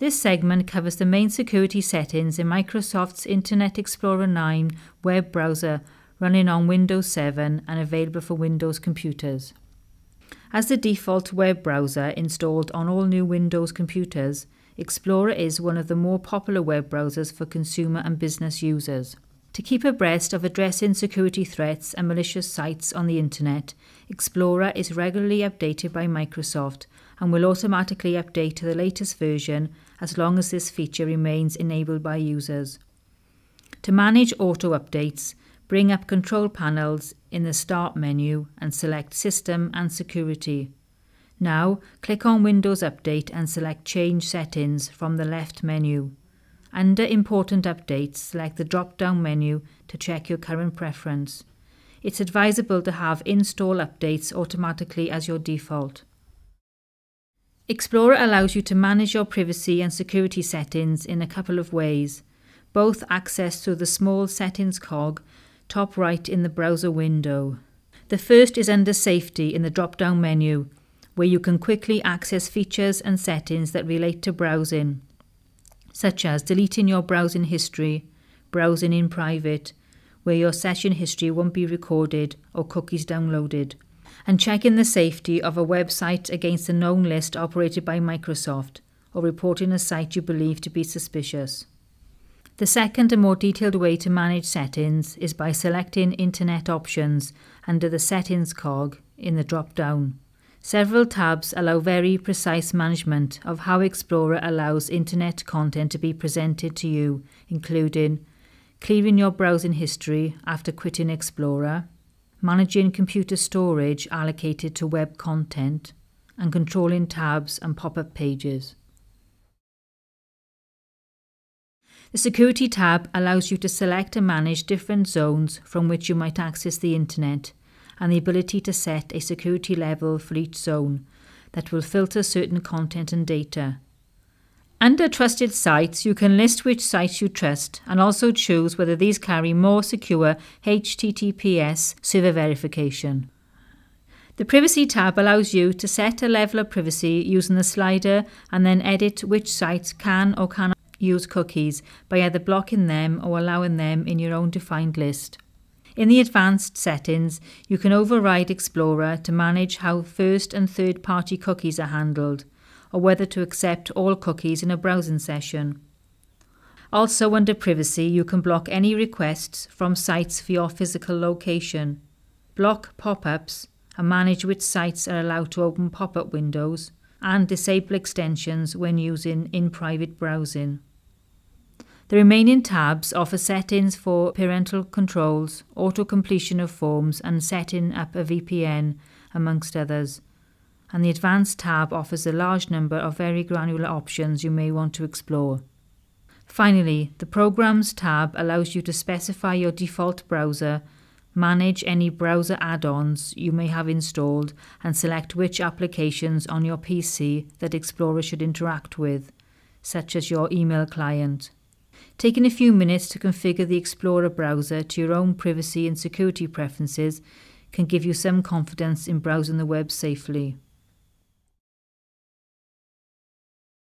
This segment covers the main security settings in Microsoft's Internet Explorer 9 web browser running on Windows 7 and available for Windows computers. As the default web browser installed on all new Windows computers, Explorer is one of the more popular web browsers for consumer and business users. To keep abreast of addressing security threats and malicious sites on the internet, Explorer is regularly updated by Microsoft and will automatically update to the latest version as long as this feature remains enabled by users. To manage auto updates, bring up control panels in the Start menu and select System and Security. Now, click on Windows Update and select Change Settings from the left menu. Under Important Updates, select the drop-down menu to check your current preference. It's advisable to have Install Updates automatically as your default. Explorer allows you to manage your privacy and security settings in a couple of ways, both accessed through the small Settings cog top right in the browser window. The first is under Safety in the drop down menu, where you can quickly access features and settings that relate to browsing, such as deleting your browsing history, browsing in private, where your session history won't be recorded or cookies downloaded, and checking the safety of a website against a known list operated by Microsoft, or reporting a site you believe to be suspicious. The second and more detailed way to manage settings is by selecting Internet Options under the Settings cog in the drop down. Several tabs allow very precise management of how Explorer allows Internet content to be presented to you, including clearing your browsing history after quitting Explorer, managing computer storage allocated to web content, and controlling tabs and pop up pages. The Security tab allows you to select and manage different zones from which you might access the internet and the ability to set a security level for each zone that will filter certain content and data. Under Trusted Sites, you can list which sites you trust and also choose whether these carry more secure HTTPS server verification. The Privacy tab allows you to set a level of privacy using the slider and then edit which sites can or cannot use cookies by either blocking them or allowing them in your own defined list. In the advanced settings, you can override Explorer to manage how first and third party cookies are handled, or whether to accept all cookies in a browsing session. Also, under Privacy, you can block any requests from sites for your physical location, block pop ups, and manage which sites are allowed to open pop up windows, and disable extensions when using in private browsing. The remaining tabs offer settings for parental controls, auto completion of forms, and setting up a VPN, amongst others. And the Advanced tab offers a large number of very granular options you may want to explore. Finally, the Programs tab allows you to specify your default browser, manage any browser add ons you may have installed, and select which applications on your PC that Explorer should interact with, such as your email client. Taking a few minutes to configure the Explorer browser to your own privacy and security preferences can give you some confidence in browsing the web safely.